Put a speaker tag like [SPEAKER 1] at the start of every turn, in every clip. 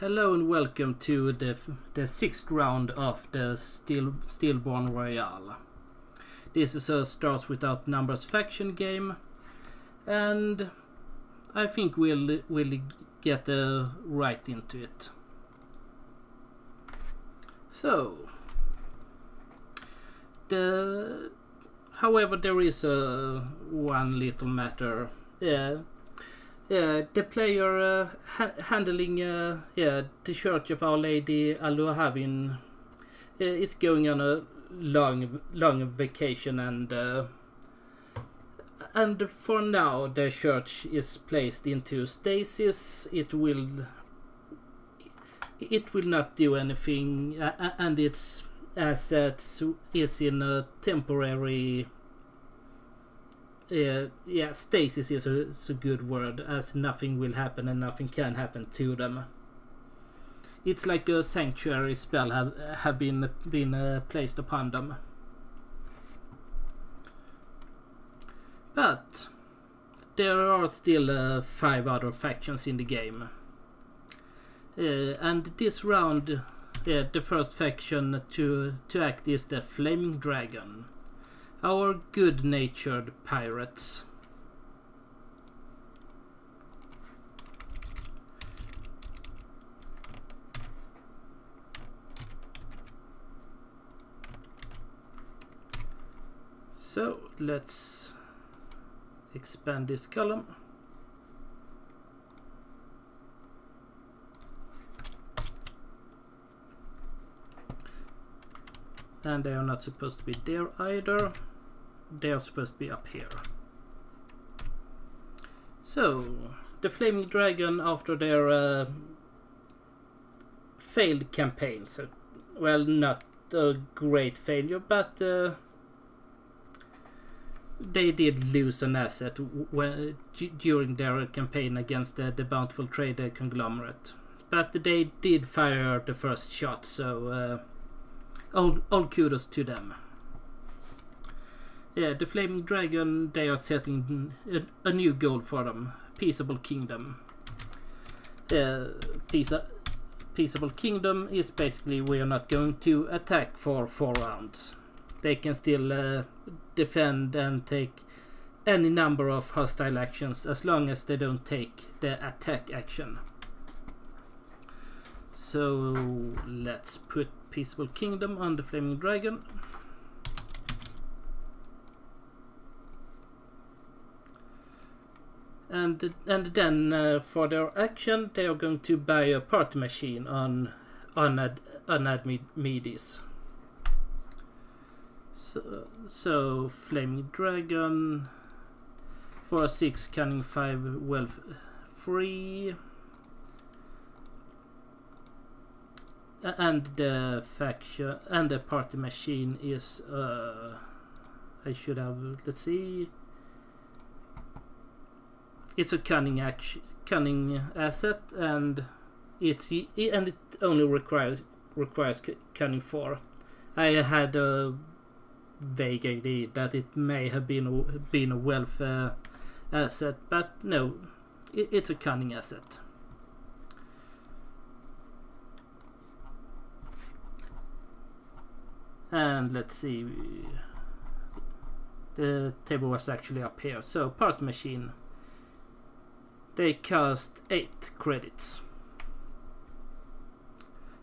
[SPEAKER 1] Hello and welcome to the the sixth round of the Steel Steelbourne Royale. This is a Stars Without Numbers faction game, and I think we'll we'll get uh, right into it. So, the however there is a one little matter. Yeah, yeah, the player uh, ha handling uh, yeah the Church of Our Lady Aluhavin uh, is going on a long long vacation and uh, and for now the church is placed into stasis. It will it will not do anything and its assets is in a temporary uh, yeah, stasis is a, is a good word, as nothing will happen and nothing can happen to them. It's like a sanctuary spell have have been been uh, placed upon them. But there are still uh, five other factions in the game, uh, and this round, the first faction to to act is the Flaming Dragon our good-natured pirates. So let's expand this column. And they are not supposed to be there either they are supposed to be up here. So, the Flaming Dragon after their uh, failed campaigns, uh, well, not a great failure, but uh, they did lose an asset during their campaign against the, the Bountiful Trader conglomerate. But they did fire the first shot, so uh, all, all kudos to them. Yeah, the Flaming Dragon, they are setting a, a new goal for them. Peaceable Kingdom. Uh, peace, Peaceable Kingdom is basically we are not going to attack for four rounds. They can still uh, defend and take any number of hostile actions as long as they don't take the attack action. So let's put Peaceable Kingdom on the Flaming Dragon. And and then uh, for their action they are going to buy a party machine on on ad, on. So so flaming dragon for six cunning five wealth free and the faction and the party machine is uh I should have let's see it's a cunning action, cunning asset, and it's and it only requires requires cunning four. I had a vague idea that it may have been a, been a uh, asset, but no, it, it's a cunning asset. And let's see, the table was actually up here. So part machine they cost 8 credits.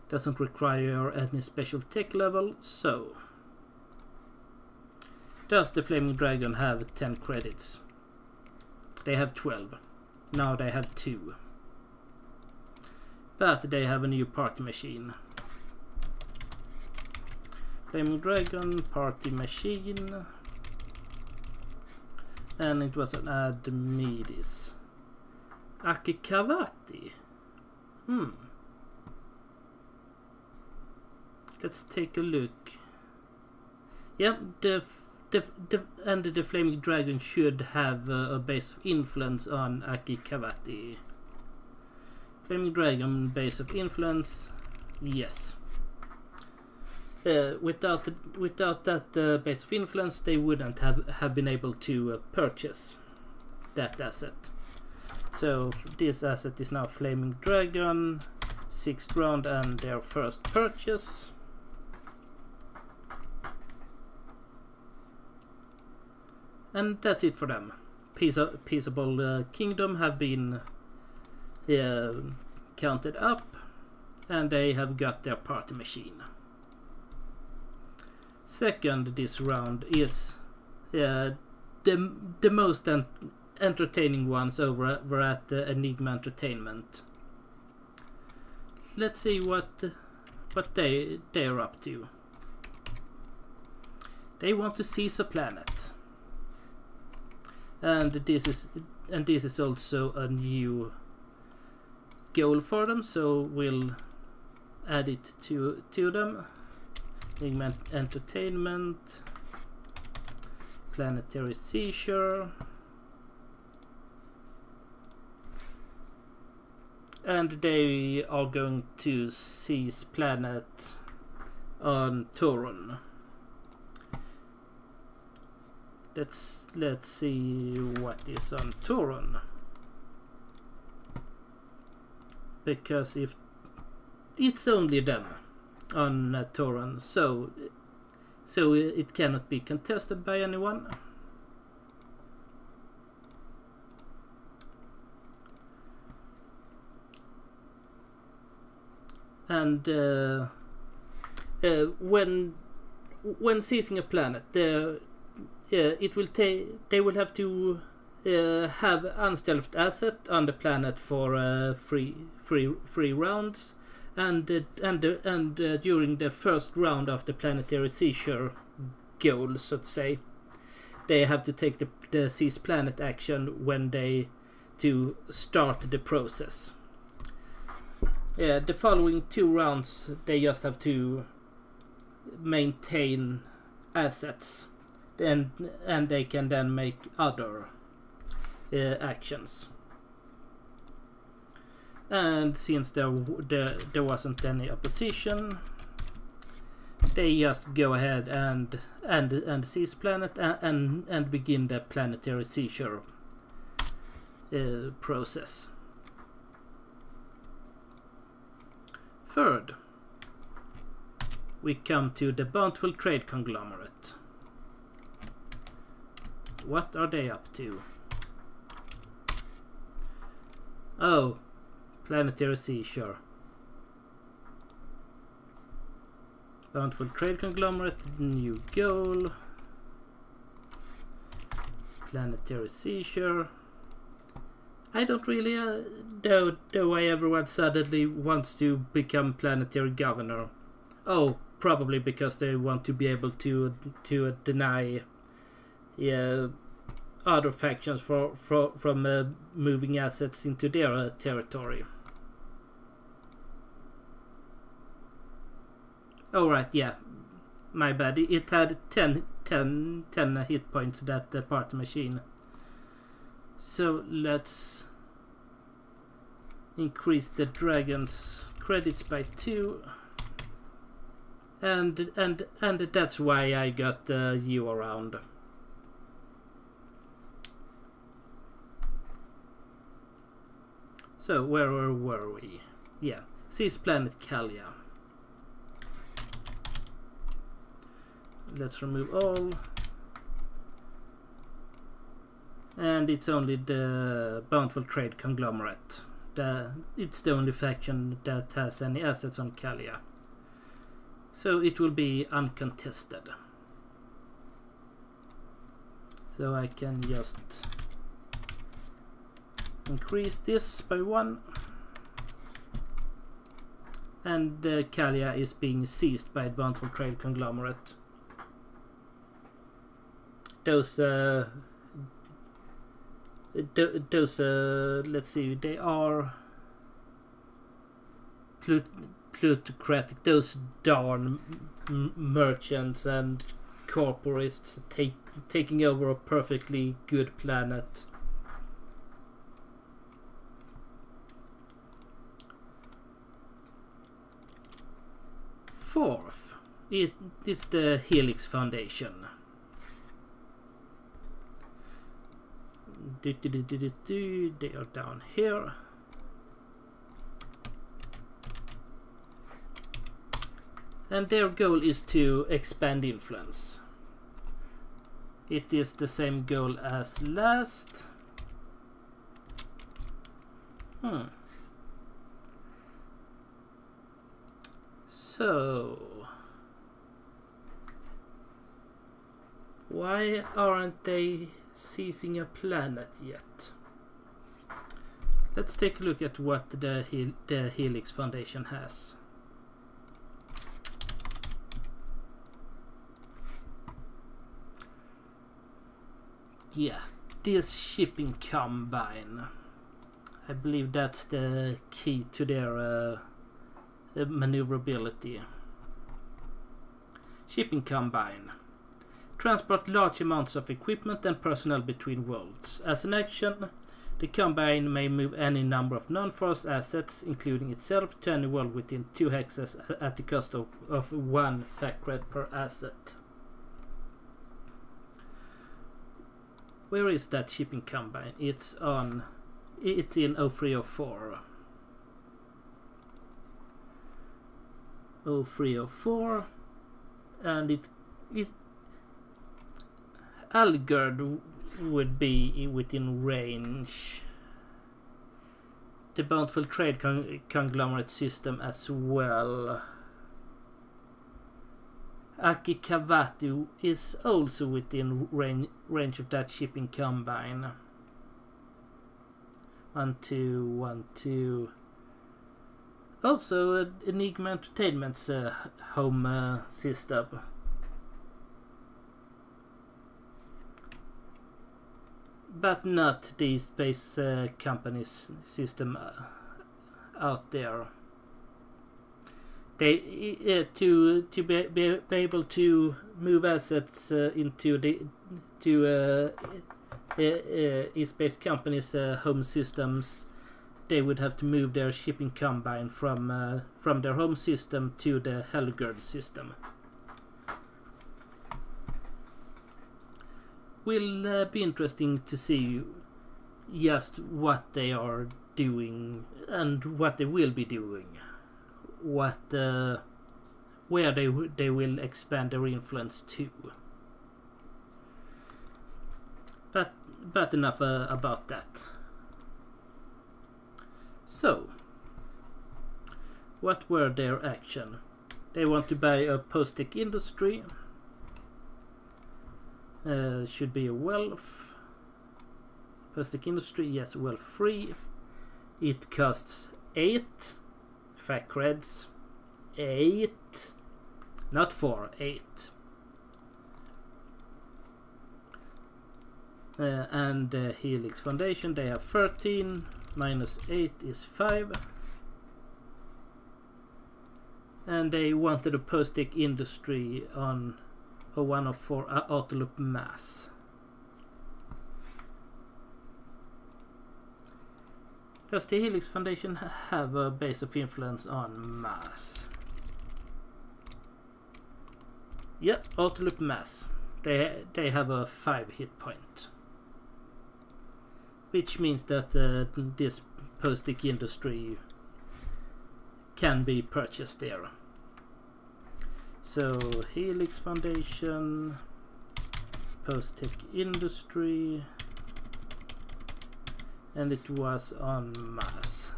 [SPEAKER 1] Doesn't require any special tech level, so... Does the Flaming Dragon have 10 credits? They have 12. Now they have 2. But they have a new party machine. Flaming Dragon, party machine. And it was an Admedes. Akikavati. Hmm. Let's take a look. Yep, the, the, the, and the Flaming Dragon should have uh, a base of influence on Akikavati. Flaming Dragon, base of influence, yes. Uh, without without that uh, base of influence, they wouldn't have, have been able to uh, purchase that asset. So this asset is now Flaming Dragon, sixth round and their first purchase. And that's it for them. Peaceable uh, Kingdom have been uh, counted up and they have got their party machine. Second this round is uh, the, the most entertaining ones over, at the uh, Enigma Entertainment. Let's see what what they they're up to. They want to seize a planet. And this is and this is also a new goal for them, so we'll add it to to them. Enigma Entertainment, Planetary Seizure, and they are going to seize planet on Torun. Let's let's see what is on Torun. Because if it's only them on uh, Torun, so so it cannot be contested by anyone. And uh, uh, when when seizing a planet, the uh, it will take they will have to uh, have unstealthed asset on the planet for uh, free free free rounds. And and and during the first round of the planetary seizure goal so to say they have to take the, the seize planet action when they to start the process yeah the following two rounds they just have to maintain assets and and they can then make other uh, actions. And since there, there there wasn't any opposition, they just go ahead and and and seize planet and and, and begin the planetary seizure uh, process. Third, we come to the Bountiful Trade Conglomerate. What are they up to? Oh, planetary seizure. Bountiful trade conglomerate, new goal. Planetary seizure. I don't really uh, know the way everyone suddenly wants to become planetary governor. Oh, probably because they want to be able to to deny yeah, other factions for, for, from uh, moving assets into their uh, territory. Oh right, yeah, my bad. It had 10, 10, 10 hit points that uh, party machine. So let's increase the dragon's credits by two. And and and that's why I got uh, you around. So where were we? Yeah, this planet Kalia. Let's remove all. And it's only the Bountiful Trade Conglomerate. The, it's the only faction that has any assets on Kalia. So it will be uncontested. So I can just increase this by one and uh, Kalia is being seized by Bountiful Trade Conglomerate. Those, uh, those, uh, let's see, they are plut plutocratic. Those darn merchants and corporists take, taking over a perfectly good planet. fourth, it's the Helix Foundation. They are down here. And their goal is to expand influence. It is the same goal as last. Hmm. So... Why aren't they seizing a planet yet? Let's take a look at what the, Hel the Helix Foundation has. Yeah, this shipping combine. I believe that's the key to their uh, maneuverability. Shipping combine. Transport large amounts of equipment and personnel between worlds. As an action, the Combine may move any number of non-force assets, including itself, to any world within two hexes at the cost of, of one FACred per asset. Where is that shipping Combine? It's on... It's in 0304. 0304 and it it Algard would be within range. The Bountiful Trade con Conglomerate system as well. Akikavatu is also within range, range of that shipping combine. One, two, one, two. Also, uh, Enigma Entertainment's uh, home uh, system. But not the space uh, company's system uh, out there. They uh, to to be, be, be, able to move assets uh, into the to uh, uh, space companies' home systems. They would have to move their shipping combine from from their home system to the Helgard system. Will uh, be interesting to see just what they are doing and what they will be doing. What uh, where they they will expand their influence to. But but enough uh, about that. So, what were their action? They want to buy a post-tech industry uh, should be a wealth. Post-tech industry, yes, wealth free. It costs 8 FACreds. 8. Not 4, 8. Uh, and uh, Helix Foundation, they have 13. Minus 8 is 5. And they wanted a post-tech industry on a one of four uh, Autoloop mass. Does the Helix Foundation have a base of influence on mass? Yeah, Autoloop mass. They they have a five hit point, which means that uh, this post-tech industry can be purchased there. So Helix Foundation, Post-Tech Industry, and it was on mass.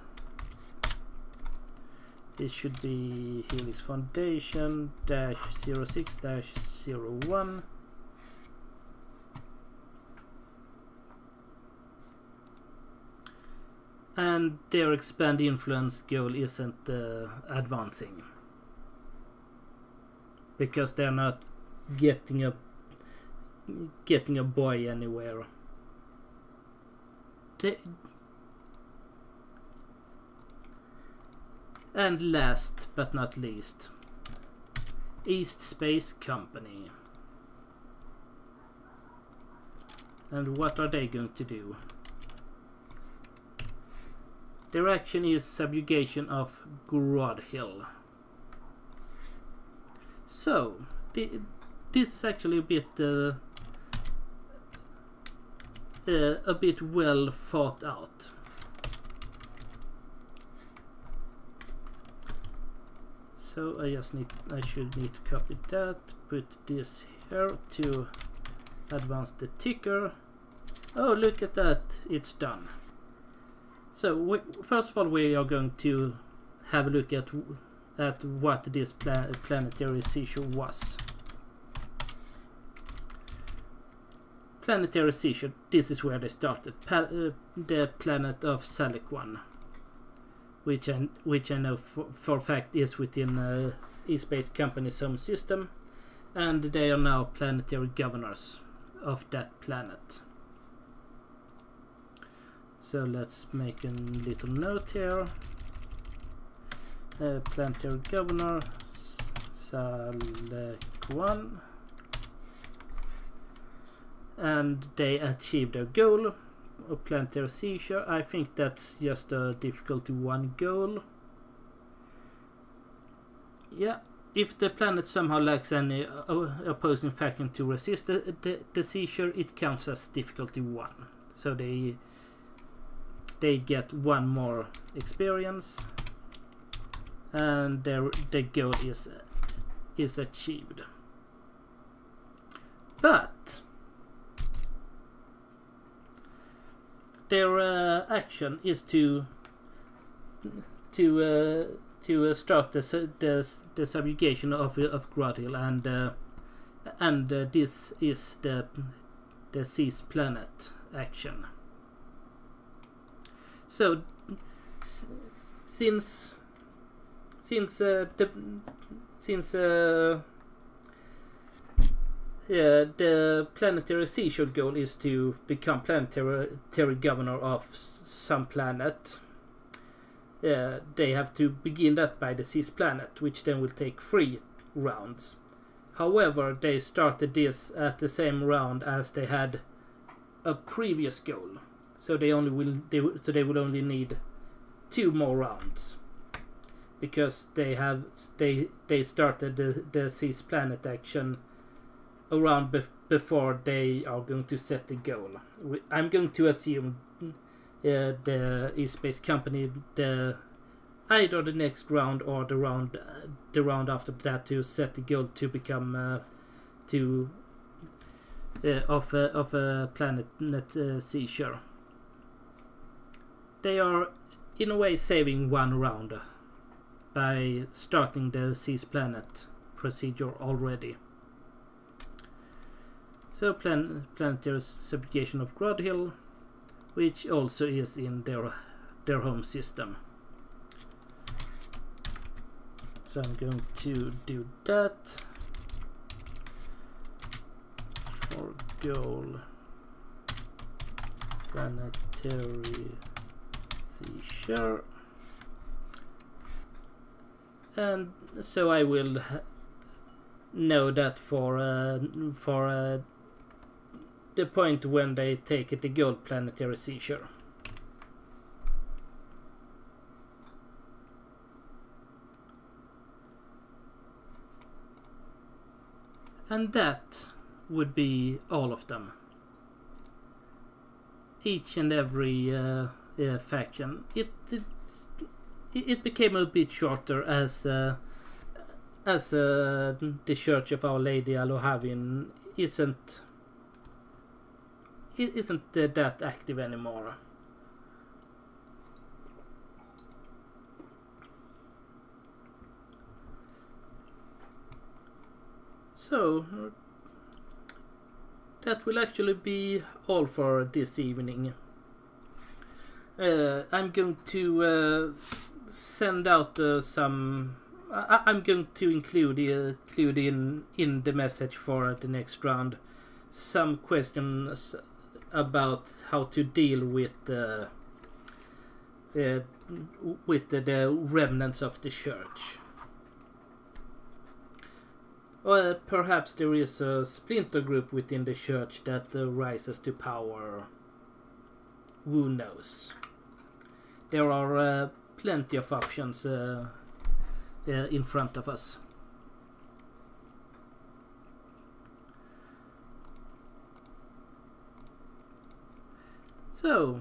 [SPEAKER 1] This should be Helix Foundation dash 06 dash 01. And their expand influence goal isn't uh, advancing because they're not getting a getting a boy anywhere. They, and last but not least, East Space Company. And what are they going to do? Their action is subjugation of Grodhill. So, this is actually a bit uh, uh, a bit well thought out. so I just need I should need to copy that put this here to advance the ticker oh look at that it's done so we, first of all we are going to have a look at at what this pla planetary seizure was planetary seizure this is where they started pa uh, the planet of Salic 1 which I, which I know for, for fact is within uh, E-Space Company's home system, and they are now planetary governors of that planet. So let's make a little note here. Uh, planetary governor, Salek 1. And they achieve their goal a planetary seizure. I think that's just a difficulty one goal. Yeah, if the planet somehow lacks any uh, opposing faction to resist the, the, the, seizure, it counts as difficulty one. So they they get one more experience, and their goal is is achieved. But their uh, action is to to uh, to uh, start the, the the subjugation of of Grudhill and uh, and uh, this is the the seized planet action. So since since uh, the since yeah, the planetary seizure goal is to become planetary governor of some planet. They have to begin that by the seized planet, which then will take three rounds. However, they started this at the same round as they had a previous goal, so they only will they, so they will only need two more rounds because they have they they started the the seized planet action around bef before they are going to set the goal. I'm going to assume uh, the E-Space company the either the next round or the round uh, the round after that to set the goal to become uh, to uh, of a, of a planet net uh, seizure. They are in a way saving one round by starting the Seize Planet procedure already. So plan planetary subjugation of Grudhill, which also is in their their home system. So I'm going to do that for goal planetary seizure and so I will know that for uh, for uh, the point when they take the gold planetary seizure. And that would be all of them. Each and every uh, uh, faction. It, it it became a bit shorter as uh, as uh, the Church of Our Lady Alohavin isn't isn't uh, that active anymore. So that will actually be all for this evening. Uh, I'm going to uh, send out uh, some. I- am going to include uh, include in in the message for the next round some questions about how to deal with the uh, with the, the, remnants of the church. Or perhaps there is a splinter group within the church that uh, rises to power. Who knows? There are uh, plenty of options uh, uh, in front of us. So,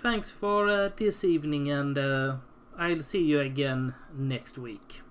[SPEAKER 1] thanks for uh, this evening and uh, I'll see you again next week.